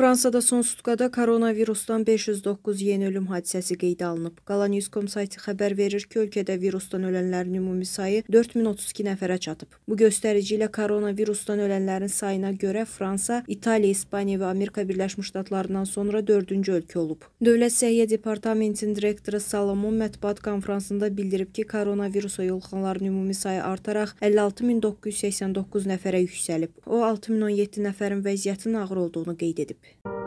Fransada son sutkada koronavirusdan 509 yeni ölüm hadisəsi qeydə alınıb. Qalanews.com sayti xəbər verir ki, ölkədə virusdan ölənlərin ümumi sayı 4032 nəfərə çatıb. Bu göstərici ilə koronavirusdan ölənlərin sayına görə Fransa, İtaliya, İspaniya və Amerika Birləşmiş Ştatlarından sonra dördüncü ölkə olub. Dövlət Səhiyyə Departamentinin direktoru Salomon mətbuat konfransında bildirib ki, koronavirusa yoluxanların ümumi sayı artaraq 56989 nəfərə yüksəlib. O 6017 nəfərin vəziyyətinin ağır olduğunu qeyd edib. Bye.